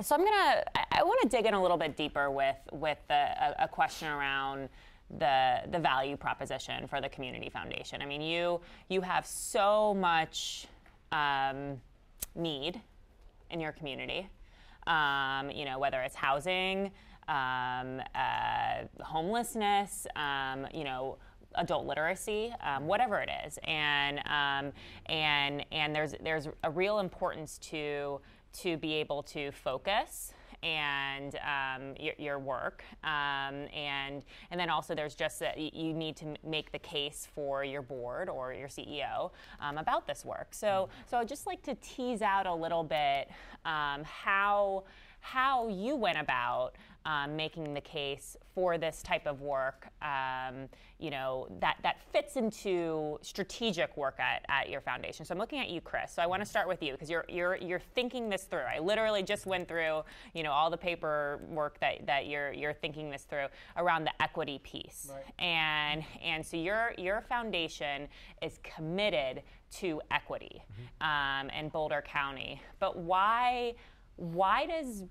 So I'm gonna. I, I want to dig in a little bit deeper with with the, a, a question around the the value proposition for the community foundation. I mean, you you have so much um, need in your community. Um, you know, whether it's housing, um, uh, homelessness, um, you know, adult literacy, um, whatever it is, and um, and and there's there's a real importance to to be able to focus and um, your, your, work, um, and and then also there's just that you need to make the case for your board or your CEO um, about this work. So so I'd just like to tease out a little bit um, how how you went about um, making the case for this type of work, um, you know, that, that fits into strategic work at, at your foundation. So I'm looking at you, Chris. So I want to start with you because you're, you're, you're thinking this through. I literally just went through, you know, all the paperwork that, that you're, you're thinking this through around the equity piece. Right. And, and so your, your foundation is committed to equity mm-hmm. um, in Boulder County. But why, why does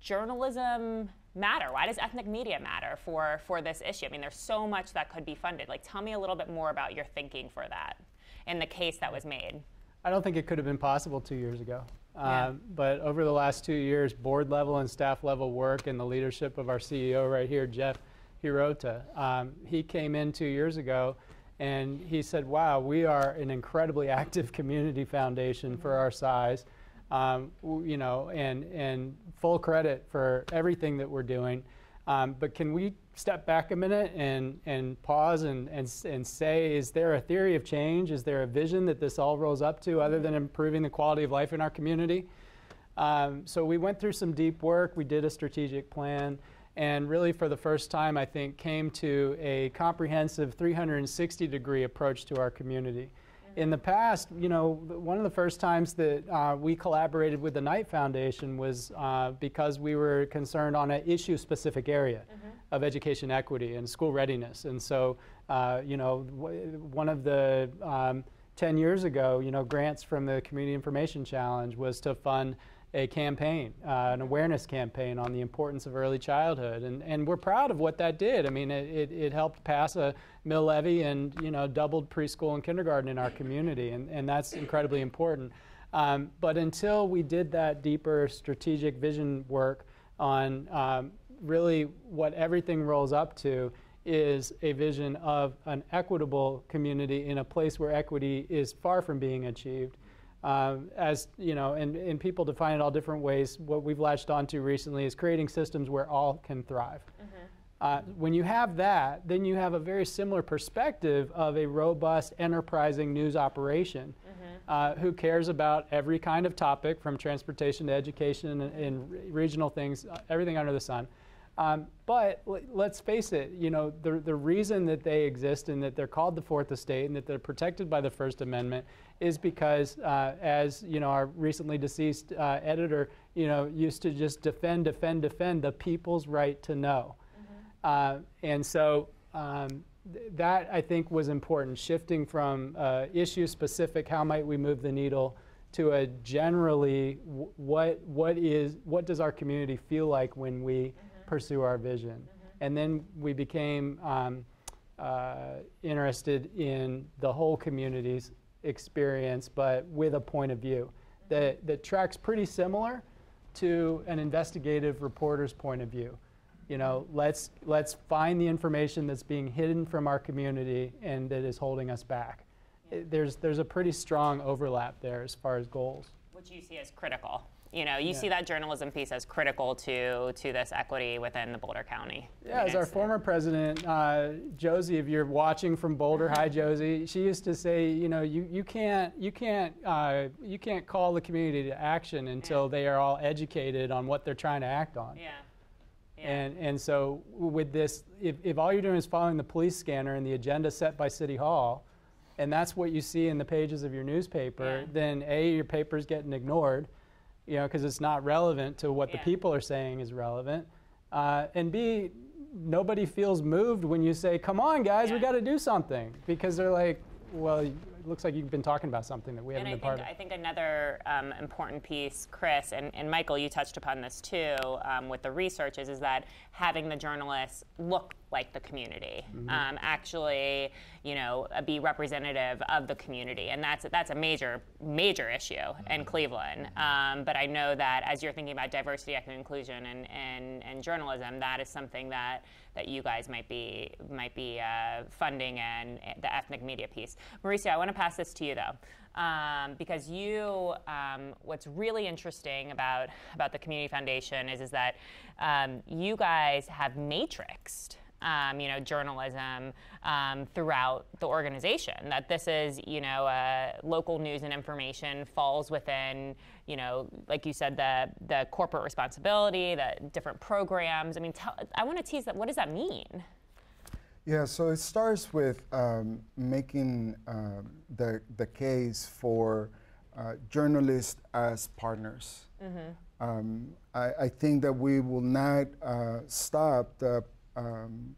journalism matter? Why does ethnic media matter for, for this issue? I mean, there's so much that could be funded. Like, tell me a little bit more about your thinking for that and the case that was made. I don't think it could have been possible two years ago. Yeah. Um, but over the last two years, board level and staff level work and the leadership of our CEO right here, Jeff Hirota, um, he came in two years ago and he said, wow, we are an incredibly active community foundation for our size um, you know, and, and full credit for everything that we're doing. Um, but can we step back a minute and, and pause and, and, and say, is there a theory of change? Is there a vision that this all rolls up to other than improving the quality of life in our community? Um, so we went through some deep work. We did a strategic plan and really for the first time, I think, came to a comprehensive 360 degree approach to our community in the past, you know, one of the first times that uh, we collaborated with the Knight Foundation was uh, because we were concerned on an issue-specific area mm -hmm. of education equity and school readiness. And so, uh, you know, one of the um, 10 years ago, you know, grants from the Community Information Challenge was to fund a campaign, uh, an awareness campaign on the importance of early childhood. And, and we're proud of what that did. I mean, it, it, it, helped pass a mill levy and, you know, doubled preschool and kindergarten in our community. And, and that's incredibly important. Um, but until we did that deeper strategic vision work on um, really what everything rolls up to is a vision of an equitable community in a place where equity is far from being achieved um, as you know, and, and people define it all different ways. What we've latched onto recently is creating systems where all can thrive. Mm -hmm. uh, when you have that, then you have a very similar perspective of a robust, enterprising news operation mm -hmm. uh, who cares about every kind of topic from transportation to education and, and regional things, uh, everything under the sun. Um, but let's face it, you know, the, the reason that they exist and that they're called the Fourth Estate and that they're protected by the First Amendment is because, uh, as you know, our recently deceased uh, editor, you know, used to just defend, defend, defend the people's right to know. Mm-hmm. Uh, and so um, th that I think was important, shifting from uh, issue specific, how might we move the needle, to a generally what what is what does our community feel like when we mm-hmm pursue our vision. Mm-hmm. And then we became um, uh, interested in the whole community's experience, but with a point of view that, that tracks pretty similar to an investigative reporter's point of view. You know, let's, let's find the information that's being hidden from our community and that is holding us back. Yeah. There's, there's a pretty strong overlap there as far as goals. Which you see as critical. You know, you yeah. see that journalism piece as critical to to this equity within the Boulder County. Yeah, as our former president, uh, Josie, if you're watching from Boulder, hi Josie. She used to say, you know, you, you can't you can't uh, you can't call the community to action until yeah. they are all educated on what they're trying to act on. Yeah. yeah. And and so with this, if, if all you're doing is following the police scanner and the agenda set by City Hall, and that's what you see in the pages of your newspaper, then a your paper's getting ignored you know, because it's not relevant to what yeah. the people are saying is relevant. Uh, and B, nobody feels moved when you say, come on, guys, yeah. we got to do something. Because they're like, well, it looks like you've been talking about something that we haven't and been I think, part of. I think another um, important piece, Chris, and, and Michael, you touched upon this too um, with the research, is, is that having the journalists look like the community, Mm-hmm. um, actually, you know, uh, be representative of the community, and that's that's a major major issue Mm-hmm. in Cleveland. Um, but I know that as you're thinking about diversity, equity, inclusion, and, and, and journalism, that is something that that you guys might be might be uh, funding and the ethnic media piece. Mauricio, I want to pass this to you though, um, because you, um, what's really interesting about about the Community Foundation is is that um, you guys have matrixed. Um, you know, journalism um, throughout the organization. That this is, you know, uh, local news and information falls within, you know, like you said, the the corporate responsibility, the different programs. I mean, tell, I want to tease that. What does that mean? Yeah, so it starts with um, making uh, the, the case for uh, journalists as partners. Um, I, I think that we will not uh, stop the, um,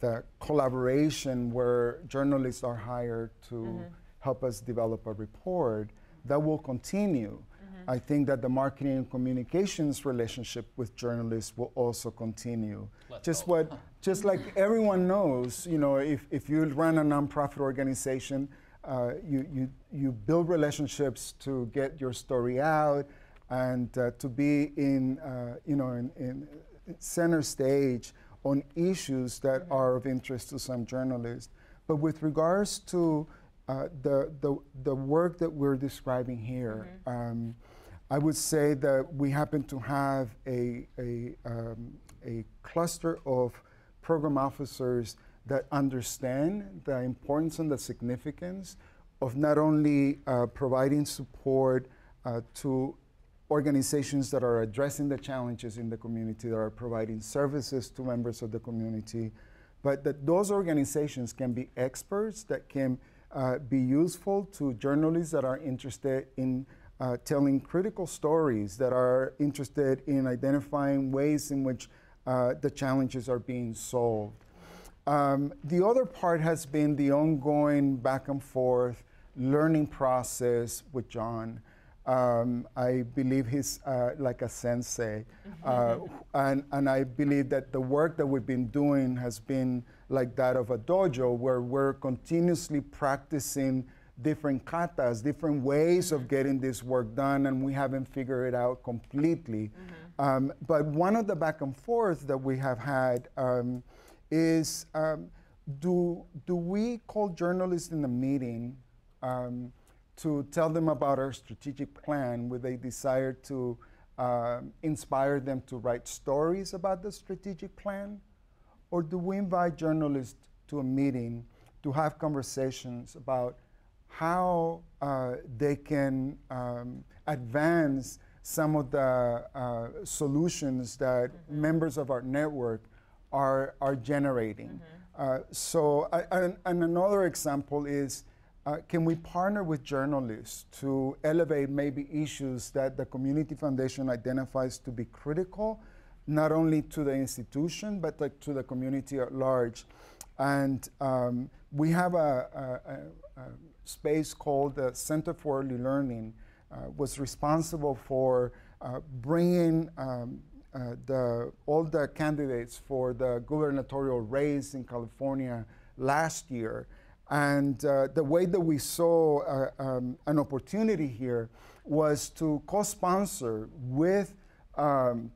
the collaboration where journalists are hired to help us develop a report. That will continue. I think that the marketing and communications relationship with journalists will also continue. just what, just like everyone knows, you know, if, if you run a nonprofit organization, uh, you, you, you build relationships to get your story out and uh, to be in, uh, you know, in, in center stage on issues that are of interest to some journalists. But with regards to uh, the, the, the work that we're describing here, um, I would say that we happen to have a, a, um, a cluster of program officers that understand the importance and the significance of not only uh, providing support uh, to organizations that are addressing the challenges in the community, that are providing services to members of the community, but that those organizations can be experts that can uh, be useful to journalists that are interested in uh, telling critical stories, that are interested in identifying ways in which uh, the challenges are being solved. Um, the other part has been the ongoing back and forth learning process with John. Um, I believe he's uh, like a sensei. Uh, and, and I believe that the work that we've been doing has been like that of a dojo, where we're continuously practicing different katas, different ways of getting this work done, and we haven't figured it out completely. Um, but one of the back and forth that we have had um, is um, do, do we call journalists in the meeting um, to tell them about our strategic plan with a desire to um, inspire them to write stories about the strategic plan? Or do we invite journalists to a meeting to have conversations about how uh, they can um, advance some of the uh, solutions that members of our network are, are generating? Uh, so, I, and, and another example is uh, can we partner with journalists to elevate maybe issues that the Community Foundation identifies to be critical, not only to the institution, but like to the community at large? And um, we have a, a, a, space called the Center for Early Learning, uh, was responsible for uh, bringing um, uh, the, all the candidates for the gubernatorial race in California last year. And uh, the way that we saw uh, um, an opportunity here was to co sponsor with um,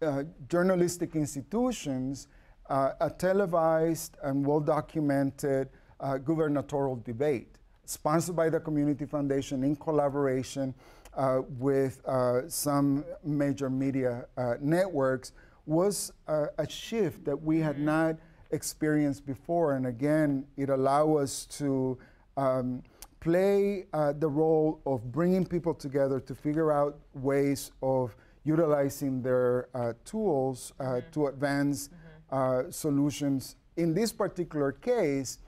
uh, journalistic institutions uh, a televised and well documented uh, gubernatorial debate, sponsored by the Community Foundation in collaboration uh, with uh, some major media uh, networks, was uh, a shift that we had not experienced before. And again, it allowed us to um, play uh, the role of bringing people together to figure out ways of utilizing their uh, tools uh, to advance uh, solutions. In this particular case,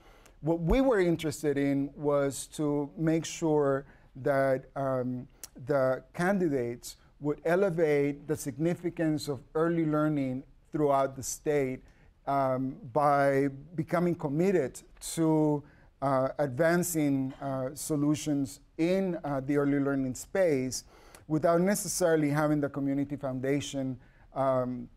what we were interested in was to make sure that um, the candidates would elevate the significance of early learning throughout the state um, by becoming committed to uh, advancing uh, solutions in uh, the early learning space without necessarily having the community foundation um,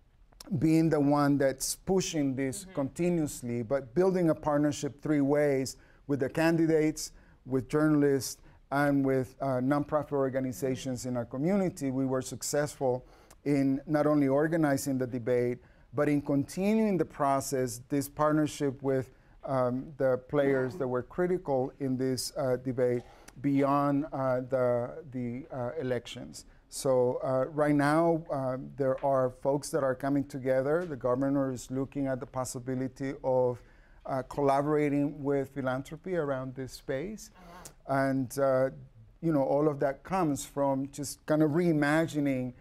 being the one that's pushing this mm-hmm. continuously, but building a partnership three ways with the candidates, with journalists, and with uh, nonprofit organizations mm-hmm. in our community. We were successful in not only organizing the debate, but in continuing the process, this partnership with um, the players that were critical in this uh, debate beyond uh, the, the uh, elections. So uh, right now, uh, there are folks that are coming together. The governor is looking at the possibility of uh, collaborating with philanthropy around this space. Oh, wow. And, you know, all of that comes from just kind of reimagining.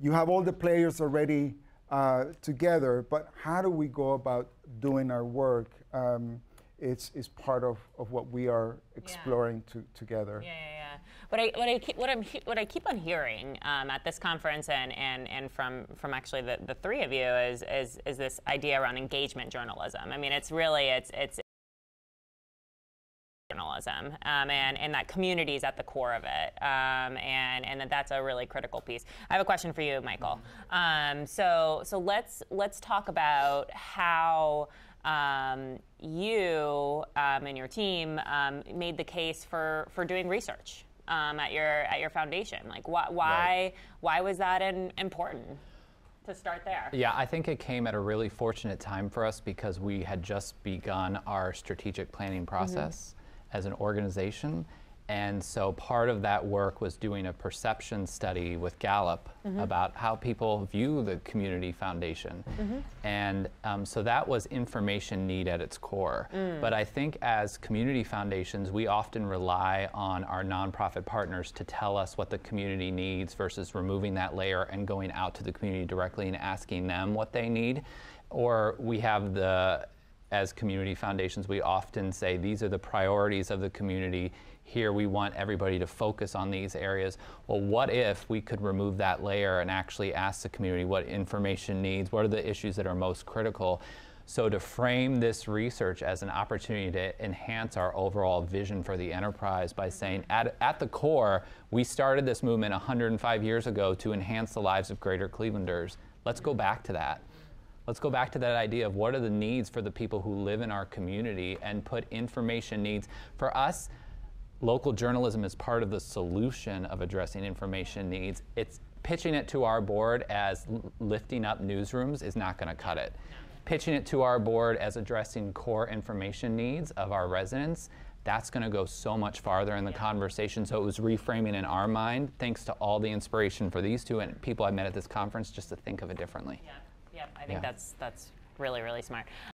You have all the players already uh, together, but how do we go about doing our work? Um, it's, it's part of, of what we are exploring yeah. to, together. Yeah, yeah, yeah. What I, what I, keep, what, I'm, what I keep on hearing um, at this conference and, and, and from, from actually the, the three of you is, is, is this idea around engagement journalism. I mean, it's really, it's, it's, journalism um, and, and that community is at the core of it um, and, and that that's a really critical piece i have a question for you michael um, so, so let's, let's talk about how um, you um, and your team um, made the case for, for doing research at, your, at your foundation like wh- why, right. why was that in, important to start there? Yeah, I think it came at a really fortunate time for us because we had just begun our strategic planning process. As an organization. And so part of that work was doing a perception study with Gallup mm-hmm. about how people view the community foundation. Mm-hmm. And um, so that was information need at its core. Mm. But I think as community foundations, we often rely on our nonprofit partners to tell us what the community needs versus removing that layer and going out to the community directly and asking them what they need. Or we have the as community foundations, we often say these are the priorities of the community. Here we want everybody to focus on these areas. Well, what if we could remove that layer and actually ask the community what information needs, what are the issues that are most critical? So, to frame this research as an opportunity to enhance our overall vision for the enterprise by saying, at, at the core, we started this movement 105 years ago to enhance the lives of greater Clevelanders. Let's go back to that. Let's go back to that idea of what are the needs for the people who live in our community and put information needs. For us, local journalism is part of the solution of addressing information needs. It's pitching it to our board as lifting up newsrooms is not going to cut it. Pitching it to our board as addressing core information needs of our residents, that's going to go so much farther in the yeah. conversation. So it was reframing in our mind, thanks to all the inspiration for these two and people I met at this conference, just to think of it differently. Yeah. Yep, I think yeah. that's that's really really smart.